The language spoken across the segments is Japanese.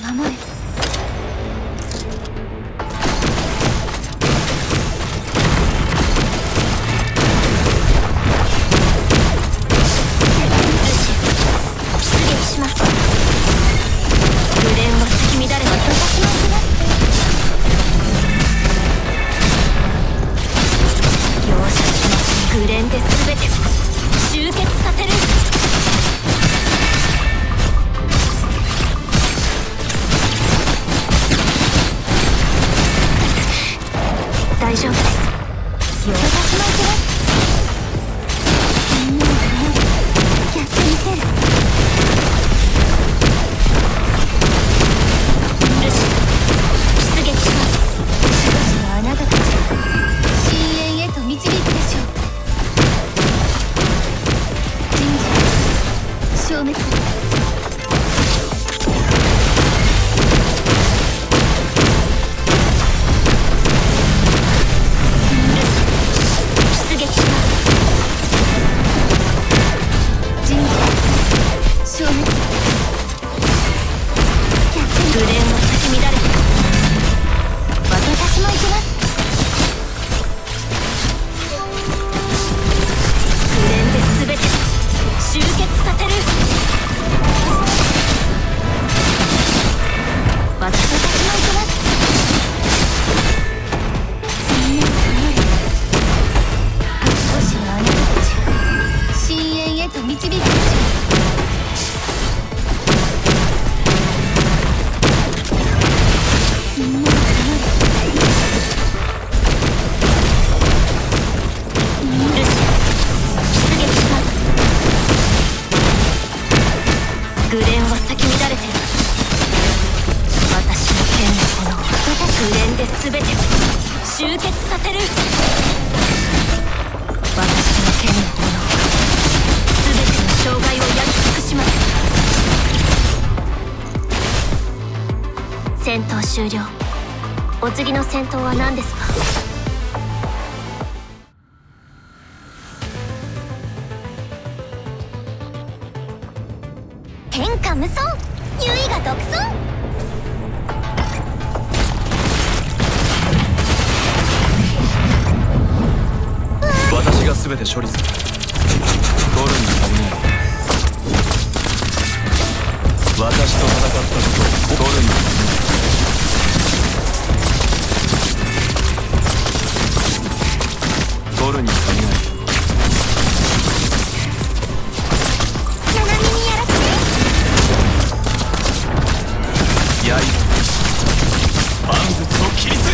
名前次の戦闘は何ですか？天下無双！優位が独尊！私が全て処理する。ゴルに足りな私と戦ったことにるに足りない。切り裂く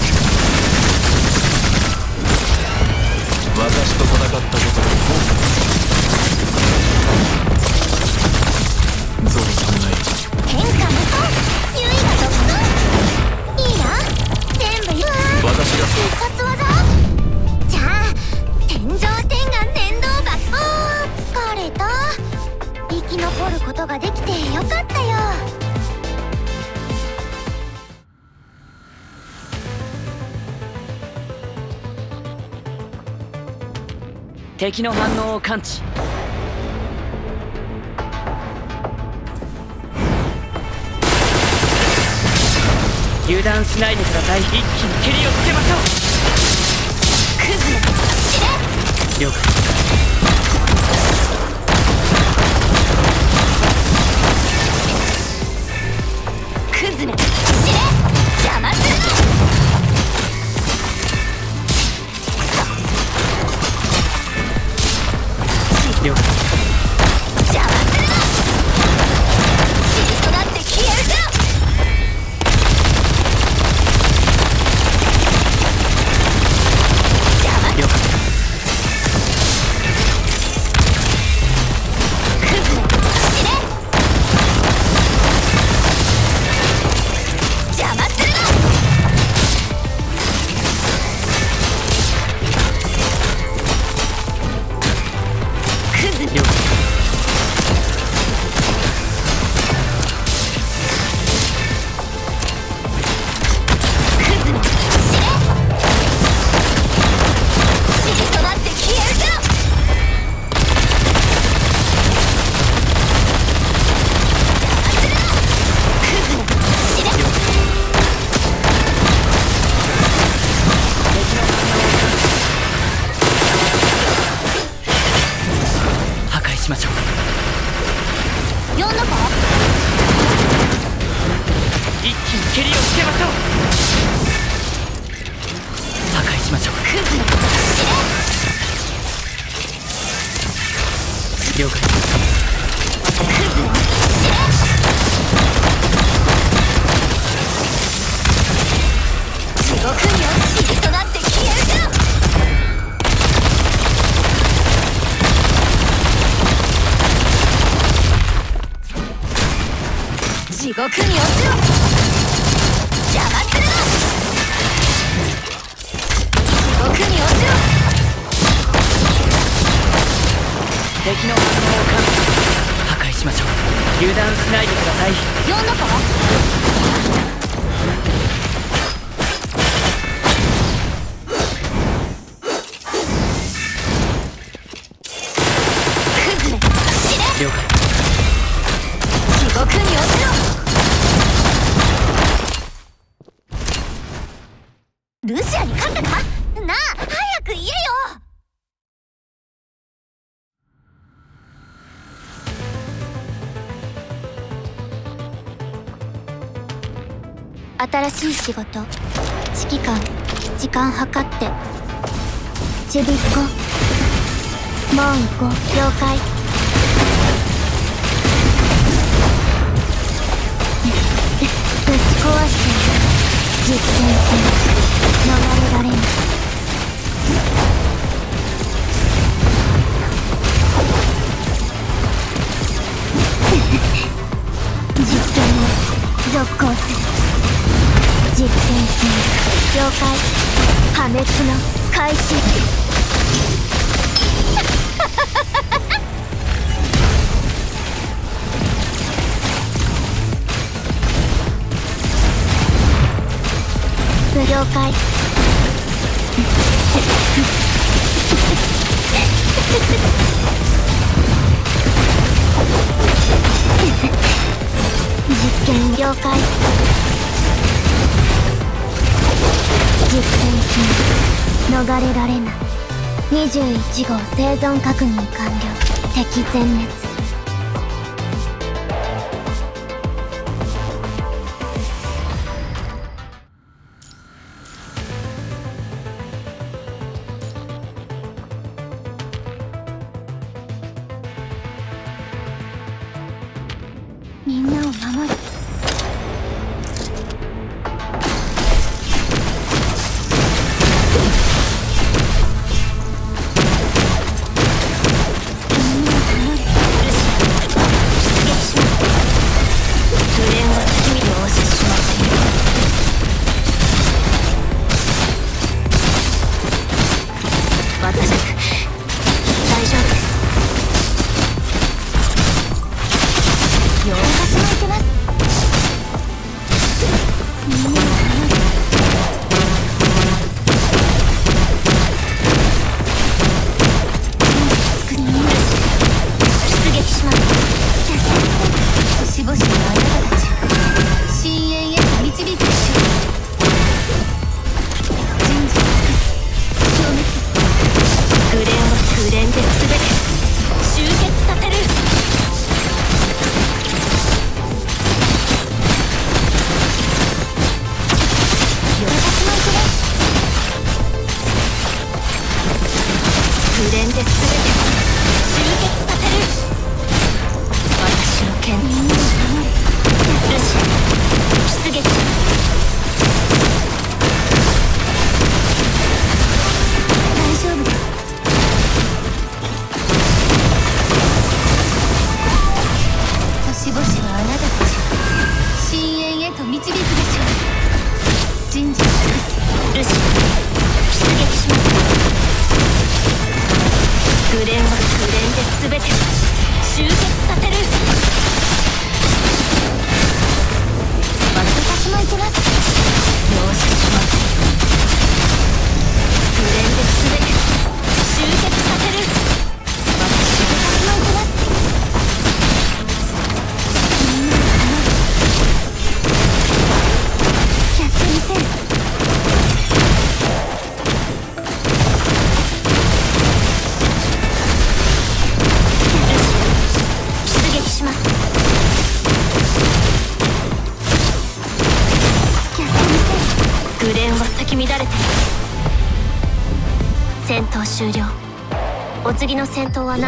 私と戦ったことを後悔。敵の反応を感知。油断しないでください。一気に蹴りをつけましょう。呼んだか？一気に蹴りをつけましょう。破壊しましょう。クズのこと了解。クズの獄に落ちろ。邪魔するな。地獄に落ちろ敵の反応を感知破壊しましょう。油断しないでください。呼んだか？仕事。指揮官。時間計って。ちびっこ。もう行こう。了解。ぶち壊して。実験戦逃れられない 続行する。実践品了解破滅の開始了解実験了解実践止逃れられない。21号生存確認完了。敵全滅。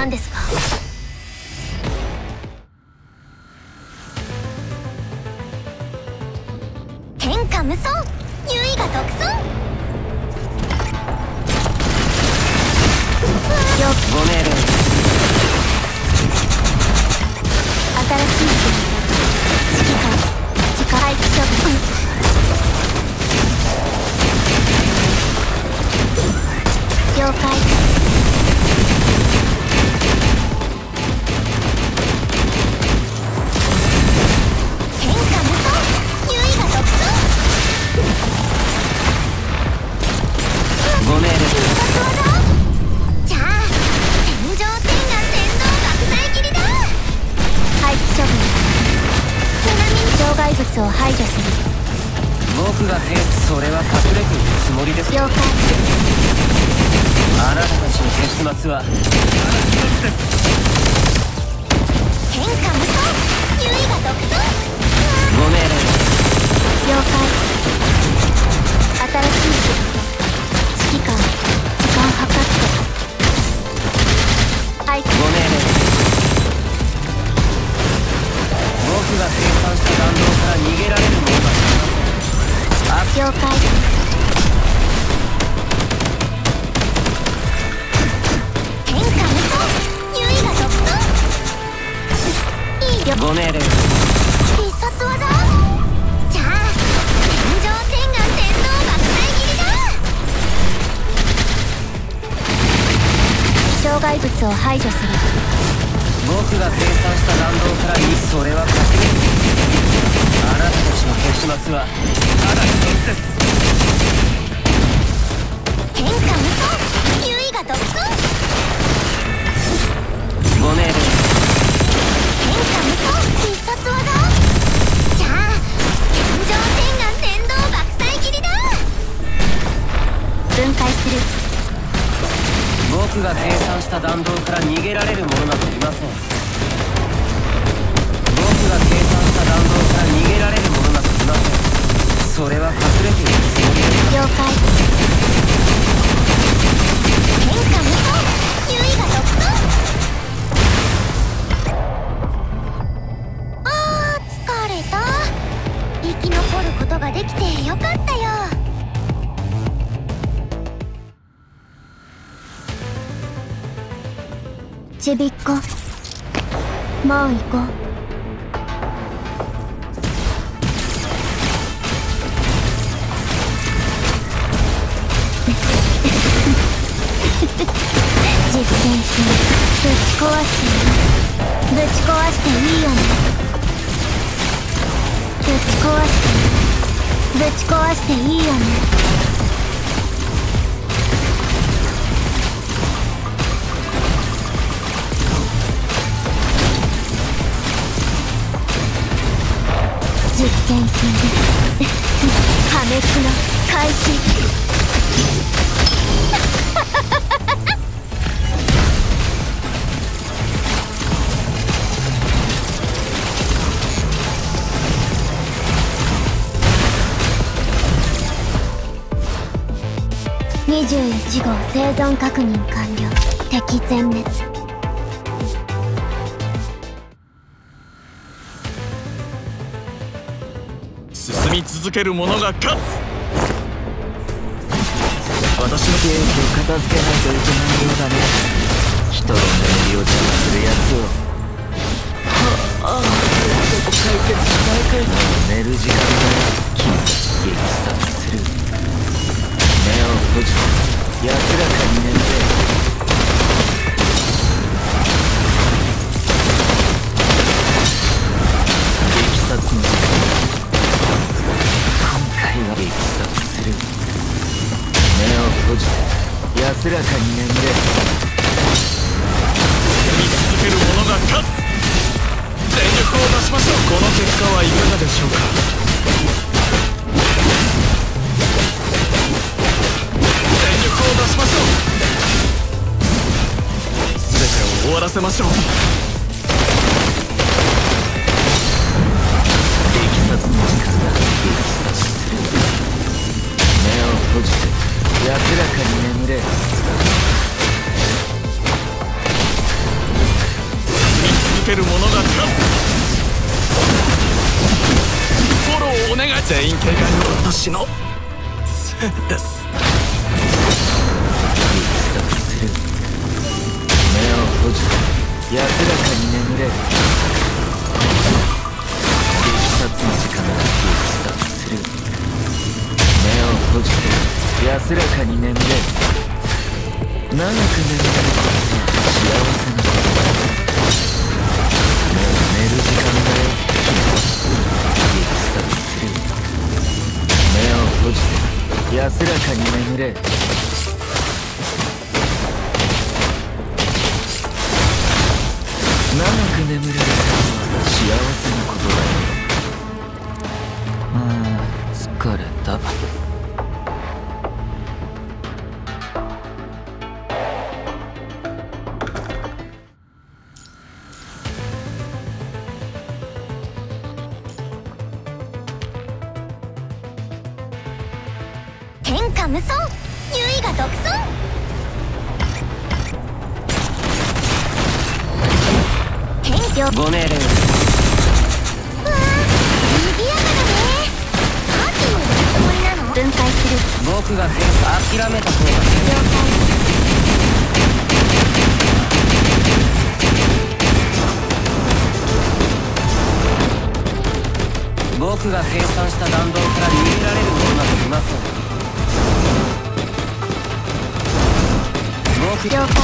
何です天下無双？優位が独尊？ご命令。それは隠れているつもりです。了解あなたたちの結末は天下無双優位が独尊ご命令了解新しい指揮官時間計ってはいご命令僕が生産した弾道から逃げられるものだ了解ご命令。必殺技。じゃあ天上天下天道爆りだ。障害物を排除する。僕が計算した弾道からいいそれは隠れてあなたたちの結末はただ一つです天下無双優位が独尊ご命令天下無双必殺技じゃあ天上天下天道爆砕切りだ分解する僕が計算した。弾道から逃げられるものなどいません僕が計算逃げられるものなどいませんそれは隠れているつもりで了解天下無双優位が独尊あ疲れた生き残ることができてよかったよ。ちびっこもう行こうしてぶち壊していいよね。ぶち壊してぶち壊していいよね。実験品破滅の開始21号生存確認完了敵全滅進み続ける者が勝つ。私のケーキを片付けないといけないようだね。人の眠りを邪魔するやつをはあ解決しないか寝る時間だ君撃殺する。目を閉じて安らかに眠れける者が勝つフォローをお願い全員警戒の私のせいです。力作す。る目を閉じて安らかに眠れ激殺の時間が激殺す。る目を閉じて安らかに眠れ長く眠れることが幸せなことだもうる時間だよ君激殺する。目を閉じて安らかに眠れ。長く眠れることは幸せなことだよ。ああ疲れた。僕が諦めた。方が了解僕が計算した弾道から逃げられる者などいません僕了解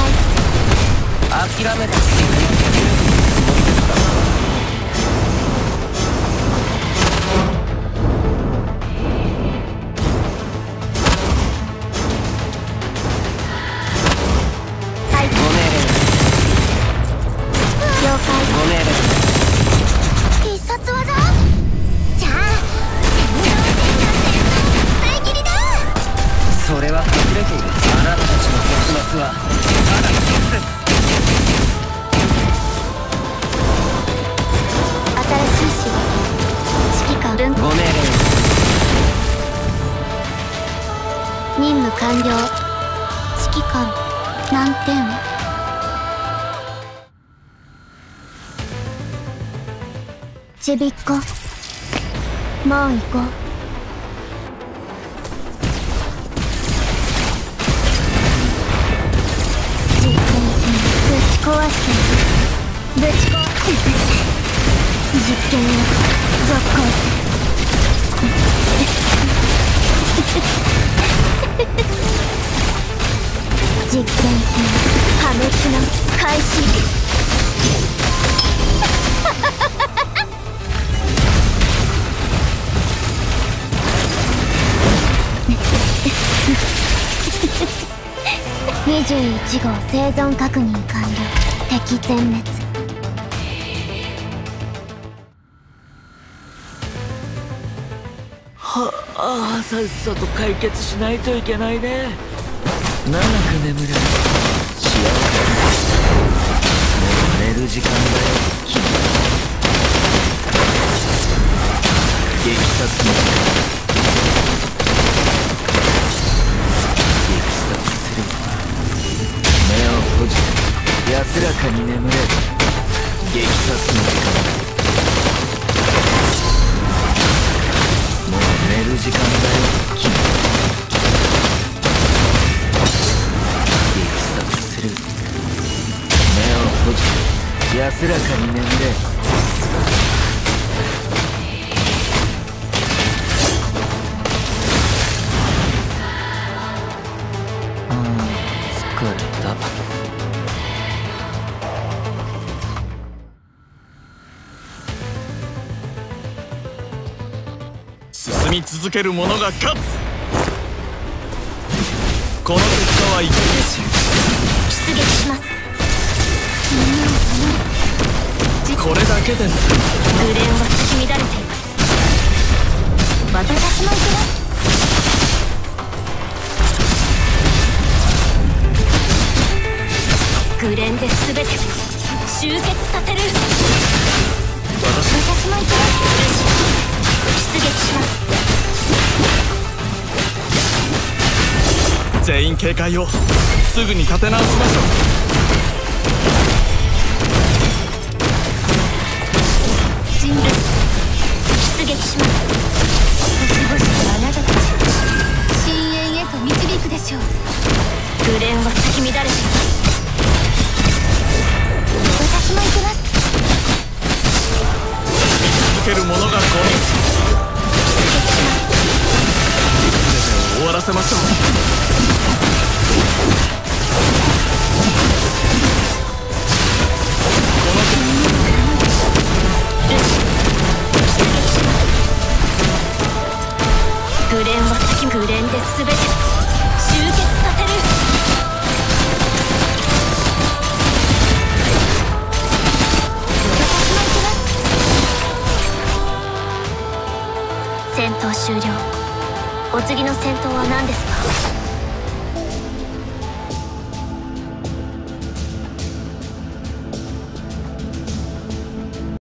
諦めたはいもう。行こう。実験品ぶち壊して実験を続行実験品破滅の開始21号生存確認完了。敵全滅。はあさっさと解決しないといけないね。長く眠れる。幸せ。もう寝る時間だよ。君激殺の時間安らかに眠れ。激殺の時間もう寝る時間だよ君激殺する。目を閉じて安らかに眠れ。続ける者が勝つ。この結果は一決出撃します。これだけです。グレンは咲き乱れています。私も行くよグレンで全てを集結させる。私私も行くよ出撃します全員警戒をすぐに立て直しましょう。人類出撃します。星々はあなたたち深淵へと導くでしょう紅蓮は咲き乱れています。私も行きます。続ける者が5人出撃します。全てを終わらせましょう全て